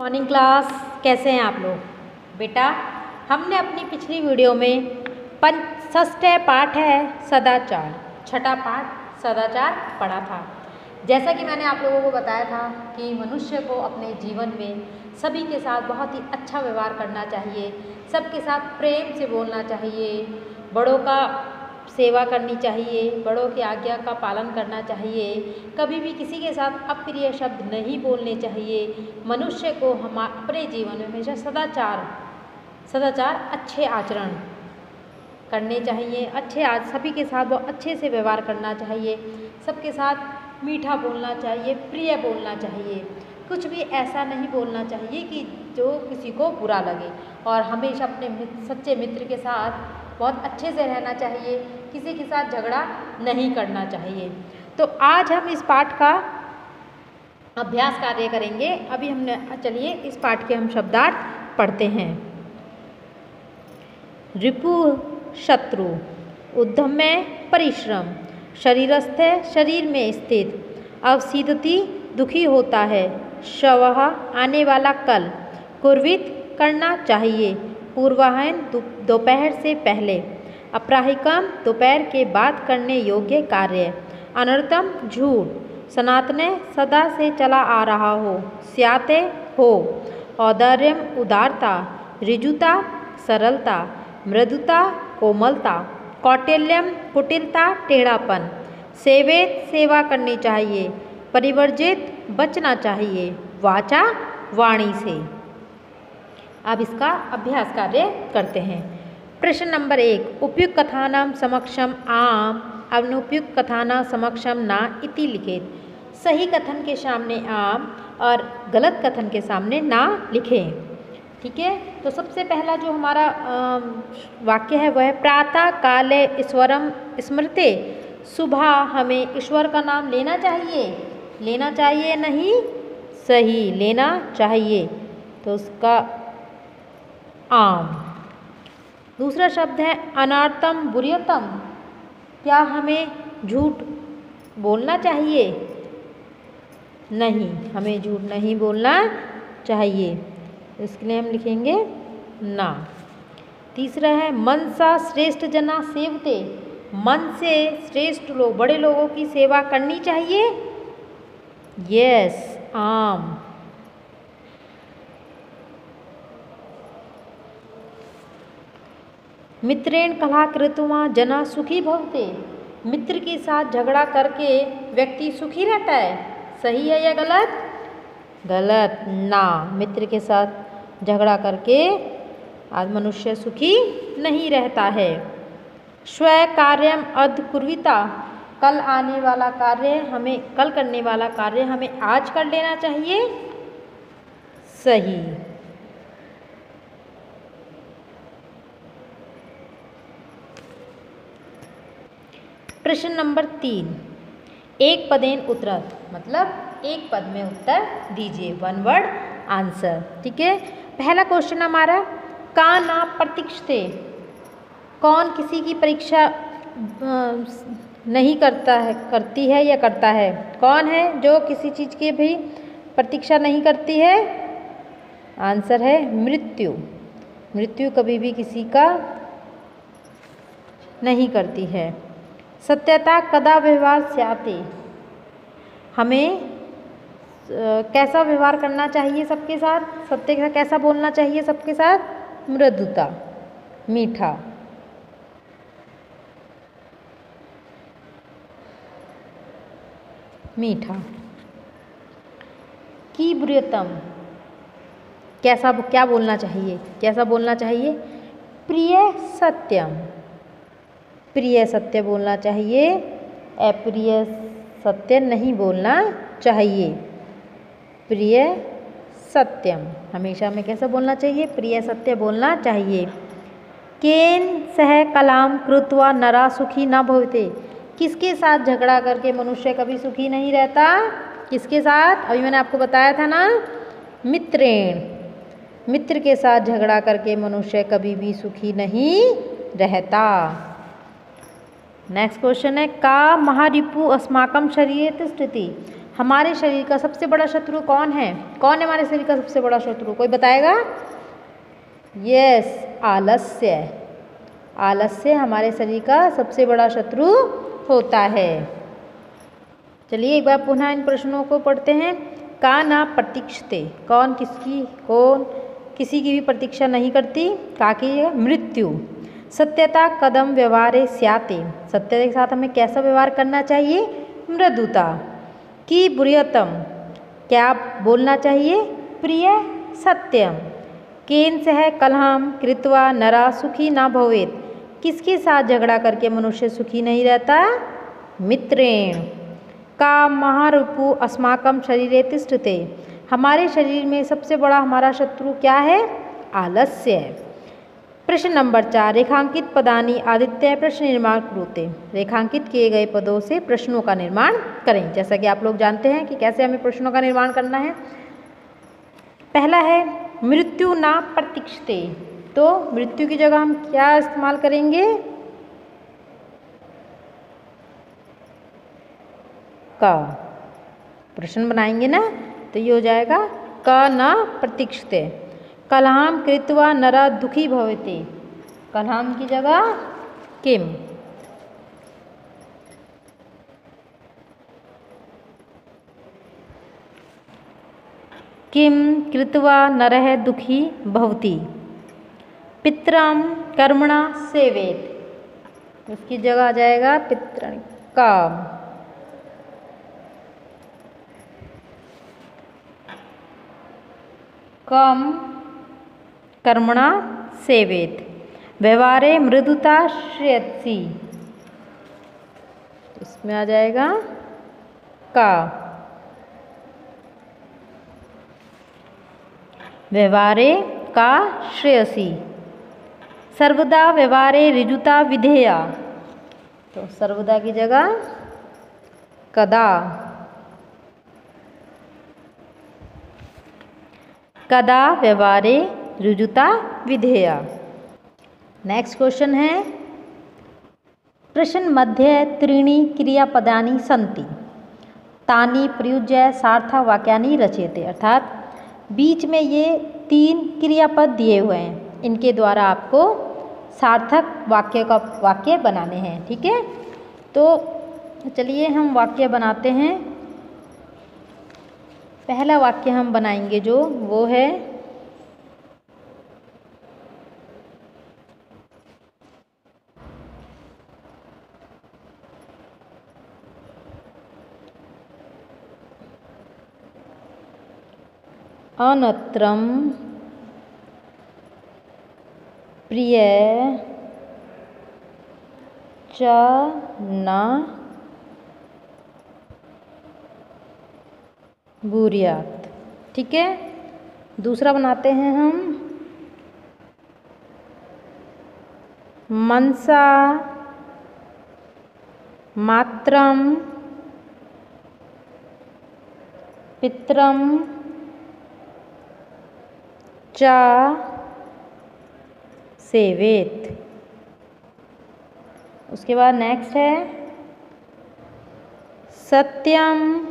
Morning class, कैसे हैं आप लोग? बेटा, हमने अपनी पिछली वीडियो में षष्ठ पाठ है, सदाचार। छठा पाठ, सदाचार पढ़ा था। जैसा कि मैंने आप लोगों को बताया था कि मनुष्य को अपने जीवन में सभी के साथ बहुत ही अच्छा व्यवहार करना चाहिए, सबके साथ प्रेम से बोलना चाहिए, बड़ों का सेवा करनी चाहिए बड़ों की आज्ञा का पालन करना चाहिए। कभी भी किसी के साथ अप्रिय शब्द नहीं बोलने चाहिए। मनुष्य को हम अपने जीवन में हमेशा सदाचार सदाचार अच्छे आचरण करने चाहिए। अच्छे आज सभी के साथ बहुत अच्छे से व्यवहार करना चाहिए। सबके साथ मीठा बोलना चाहिए प्रिय बोलना चाहिए। कुछ भी ऐसा नहीं बोलना चाहिए कि जो किसी को बुरा लगे। और हमेशा अपने मित्र, सच्चे मित्र के साथ बहुत अच्छे से रहना चाहिए। किसी के साथ झगड़ा नहीं करना चाहिए। तो आज हम इस पाठ का अभ्यास कार्य करेंगे। अभी हमने चलिए, इस पाठ के हम शब्दार्थ पढ़ते हैं। रिपु शत्रु, उद्धम में परिश्रम, शरीरस्थ शरीर में स्थित, अवसीदति दुखी होता है, शव आने वाला कल, कुर्वित करना चाहिए, पूर्वाहन दोपहर से पहले। अपराहिकम दोपहर के बाद करने योग्य कार्य। अनर्थम झूठ, सनातने सदा से चला आ रहा हो, स्याते हो। औदार्यम उदारता, रिजुता सरलता, मृदुता कोमलता, कौटिल्यम कुटिलता टेढ़ापन। सेवेत सेवा करनी चाहिए, परिवर्जित बचना चाहिए, वाचा वाणी से। अब इसका अभ्यास कार्य करते हैं। प्रश्न नंबर एक उपयुक्त कथानाम समक्षम आम अनुपयुक्त कथाना समक्षम ना इति लिखित। सही कथन के सामने आम और गलत कथन के सामने ना लिखें। ठीक है? तो सबसे पहला जो हमारा वाक्य है, वह है, प्रातः काले ईश्वरम स्मृते सुबह हमें ईश्वर का नाम लेना चाहिए। लेना चाहिए नहीं, सही लेना चाहिए। तो उसका आम। दूसरा शब्द है अनार्थम बुरियतम। क्या हमें झूठ बोलना चाहिए? नहीं, हमें झूठ नहीं बोलना चाहिए। इसके लिए हम लिखेंगे ना। तीसरा है, मन सा श्रेष्ठ जना सेवते। मन से श्रेष्ठ लोग बड़े लोगों की सेवा करनी चाहिए? यस आम। मित्रेण कला कृतवा जना सुखी भवते। मित्र के साथ झगड़ा करके व्यक्ति सुखी रहता है। सही है या गलत? गलत ना। मित्र के साथ झगड़ा करके आज मनुष्य सुखी नहीं रहता है। स्व कार्यम अध कुर्विता। कल आने वाला कार्य हमें, कल करने वाला कार्य हमें आज कर लेना चाहिए। सही। प्रश्न नंबर तीन। एक पदेन उत्तर मतलब एक पद में उत्तर दीजिए वन वर्ड आंसर ठीक है? पहला क्वेश्चन हमारा, का ना प्रतीक्षते? कौन किसी की परीक्षा नहीं करता है, करती है या करता है? कौन है जो किसी चीज़ की भी प्रतीक्षा नहीं करती है? आंसर है मृत्यु। मृत्यु कभी भी किसी का नहीं करती है। सत्यता कदा व्यवहार से आते? हमें कैसा व्यवहार करना चाहिए सबके साथ? सत्य के कैसा बोलना चाहिए सबके साथ? मृदुता, मीठा। मीठा। की प्रियतम कैसा, क्या बोलना चाहिए? कैसा बोलना चाहिए? प्रिय सत्यम। प्रिय सत्य बोलना चाहिए। अप्रिय सत्य नहीं बोलना चाहिए। प्रिय सत्यम। हमेशा हमें कैसा बोलना चाहिए? प्रिय सत्य बोलना चाहिए। केन सह कलाम कृत्वा नरा सुखी न भवते। किसके साथ झगड़ा करके मनुष्य कभी सुखी नहीं रहता? किसके साथ? अभी मैंने आपको बताया था ना, मित्रेण। मित्र के साथ झगड़ा करके मनुष्य कभी भी सुखी नहीं रहता। नेक्स्ट क्वेश्चन है, का महारिपु अस्माकम शरीर स्थिति हमारे शरीर का सबसे बड़ा शत्रु कौन है? कौन है हमारे शरीर का सबसे बड़ा शत्रु? कोई बताएगा? यस आलस्य आलस्य हमारे शरीर का सबसे बड़ा शत्रु होता है। चलिए एक बार पुनः इन प्रश्नों को पढ़ते हैं। का ना प्रतीक्षते? कौन किसकी, कौन किसी की भी प्रतीक्षा नहीं करती? का की मृत्यु। सत्यता कदम व्यवहार स्याते। सत्य के साथ हमें कैसा व्यवहार करना चाहिए? मृदुता। की बुरियतम? क्या बोलना चाहिए? प्रिय सत्यम। केन सह कलहम, कृत्वा नरा सुखी ना भवेत। किसके साथ झगड़ा करके मनुष्य सुखी नहीं रहता? मित्रेण। का महारूपु अस्माकम शरीर तिष्ठते। हमारे शरीर में सबसे बड़ा हमारा शत्रु क्या है? आलस्य प्रश्न नंबर चार, रेखांकित पदानी आदित्य प्रश्न निर्माण करोते रेखांकित किए गए पदों से प्रश्नों का निर्माण करें। जैसा कि आप लोग जानते हैं कि कैसे हमें प्रश्नों का निर्माण करना है। पहला है, मृत्यु ना प्रतीक्षते। तो मृत्यु की जगह हम क्या इस्तेमाल करेंगे? का। प्रश्न बनाएँगे ना तो ये हो जाएगा, क ना प्रतीक्षते। कलहाम कृत्वा नरा दुखी भवते। कलहाम की जगह? किम? किम कृत्वा नरह दुखी भवती? पित्रम कर्मणा सेवेत। उसकी जगह आ जाएगा पित्र काम। कम कर्मणा सेवेत। व्यवहारे मृदुता श्रेयसी। इसमें आ जाएगा का। व्यवहारे का श्रेयसी। सर्वदा व्यवहारे ऋजुता विधेया। तो सर्वदा की जगह कदा। कदा व्यवहारे रुजुता विधेया। नेक्स्ट क्वेश्चन है। प्रश्न मध्य त्रीणी क्रियापदानी संति। तानी, प्रयुज्य, सार्थ, वाक्यानि रचेते। अर्थात, बीच में ये तीन क्रियापद दिए हुए हैं। इनके द्वारा आपको सार्थक वाक्य का वाक्य बनाने हैं, ठीक है? तो चलिए हम वाक्य बनाते हैं। पहला वाक्य हम बनाएँगे जो, वो है अनत्रम प्रिय च न बुरियात। ठीक है? दूसरा बनाते हैं हम। मनसा मात्रम पित्रम चा सेवेत। उसके बाद नेक्स्ट है। सत्यम,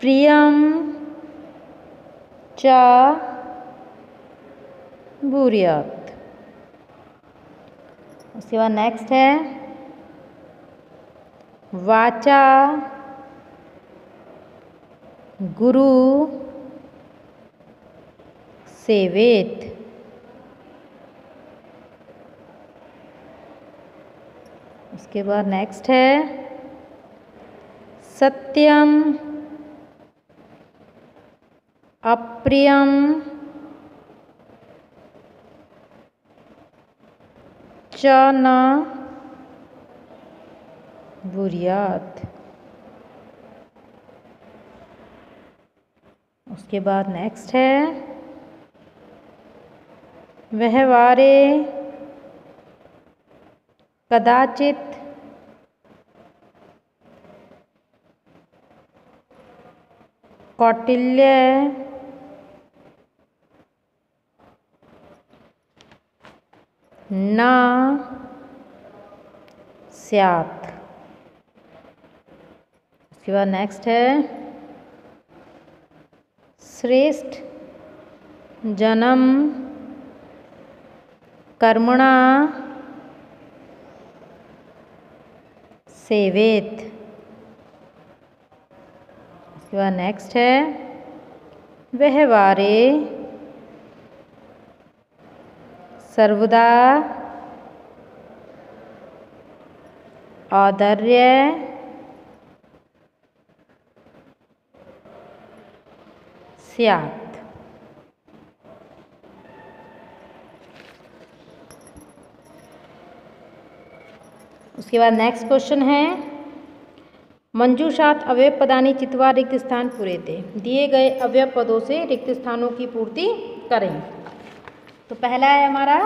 प्रियम, च, बुरियत। उसके बाद नेक्स्ट है। वाचा, गुरु सेवेत। उसके बाद नेक्स्ट है। सत्यम अप्रियम च न बुरियात। उसके बाद नेक्स्ट है। व्यवहारे कदाचित कौटिल्य न स्यात्। उसके बाद नेक्स्ट है। श्रेष्ठ जन्म कर्मणा सेवेत। उसके बाद नेक्स्ट है। व्यवहारे सर्वदा औदर्य स्यात्। उसके बाद नेक्स्ट क्वेश्चन है। मंजूषात अवयव पदानी चितवा रिक्त स्थान पूरे थे। दिए गए अवयव पदों से रिक्त स्थानों की पूर्ति करें। तो पहला है हमारा,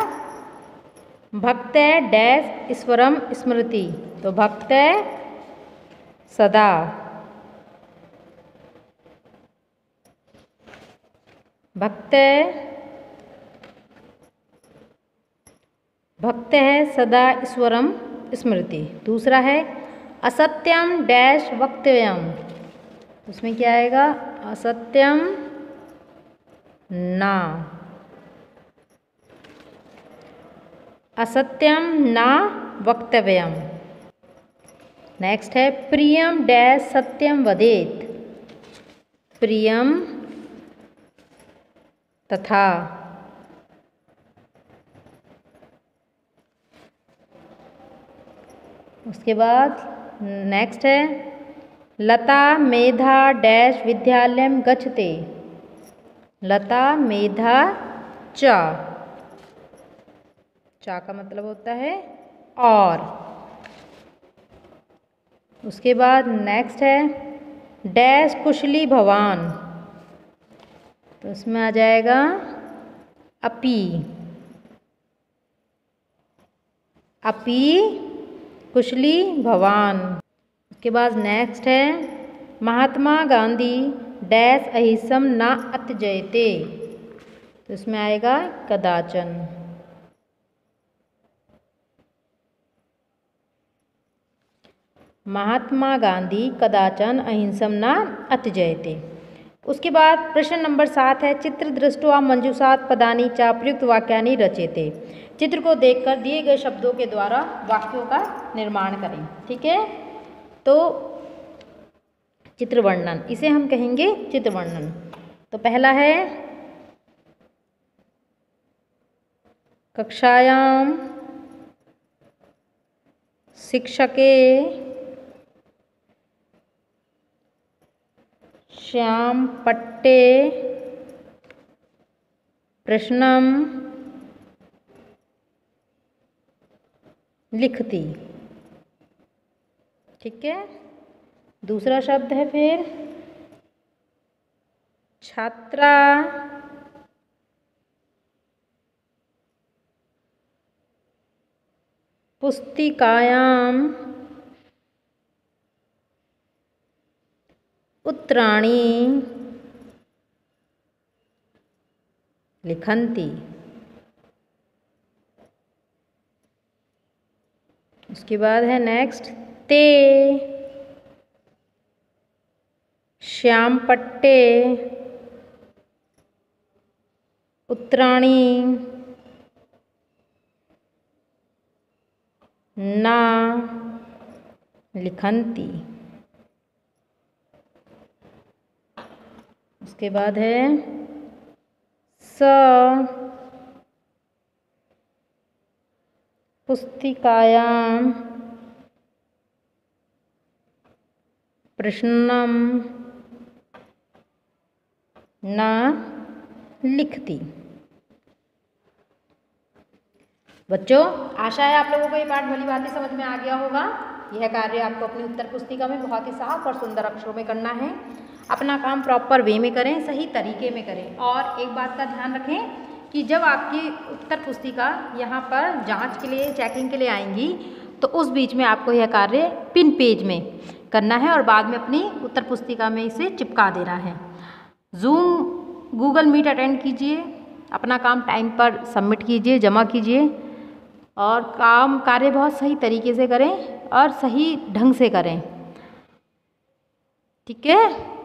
भक्त डैश ईश्वरम स्मृति। तो भक्त सदा। भक्त भक्त है सदा ईश्वरम स्मृति। दूसरा है असत्यम डैश वक्तव्यम उसमें क्या आएगा? असत्यम ना। असत्यम ना वक्तव्यम नेक्स्ट है प्रियम डैश सत्यम वदेत। प्रियम तथा। उसके बाद नेक्स्ट है, लता मेधा डैश विद्यालय गच्छते। लता मेधा चा। चा का मतलब होता है और। उसके बाद नेक्स्ट है, डैश कुशली भवान। तो उसमें आ जाएगा अपी। अपी कुशली भवान। उसके बाद नेक्स्ट है, महात्मा गांधी, डैश अहिसम ना अत जयते। तो इसमें आएगा कदाचन। महात्मा गांधी, कदाचन, अहिंसम न अत्यजयते उसके बाद प्रश्न नंबर सात है, चित्र दृष्टवा मंजूसात पदानी चा प्रयुक्त वाक्यानि रचेते। चित्र को देखकर दिए गए शब्दों के द्वारा वाक्यों का निर्माण करें, ठीक है? तो चित्र वर्णन, इसे हम कहेंगे चित्र वर्णन। तो पहला है कक्षायाम शिक्षके श्याम पट्टे प्रश्नम लिखती। ठीक है? दूसरा शब्द है फिर। छात्रा। पुस्तिकायाम उत्तराणी। लिखन्ति उसके बाद है नेक्स्ट ते। श्याम पट्टे उत्तराणी। ना। लिखन्ति उसके बाद है स। पुस्तिकायां प्रश्नम न लिखती। बच्चों, आशा है आप लोगों को ये पाठ भली बात समझ में आ गया होगा। यह कार्य आपको अपनी उत्तर पुस्तिका में बहुत ही साफ़ और सुंदर अक्षरों में करना है। अपना काम प्रॉपर वे में करें, सही तरीके में करें। और एक बात का ध्यान रखें कि जब आपकी उत्तर पुस्तिका यहाँ पर जाँच के लिए चेकिंग के लिए आएँगी तो उस बीच में आपको यह कार्य पिन पेज में करना है और बाद में अपनी उत्तर पुस्तिका में इसे चिपका देना है। जूम गूगल मीट अटेंड कीजिए, अपना काम टाइम पर सबमिट कीजिए, जमा कीजिए और काम कार्य बहुत सही तरीके से करें और सही ढंग से करें। ठीक है?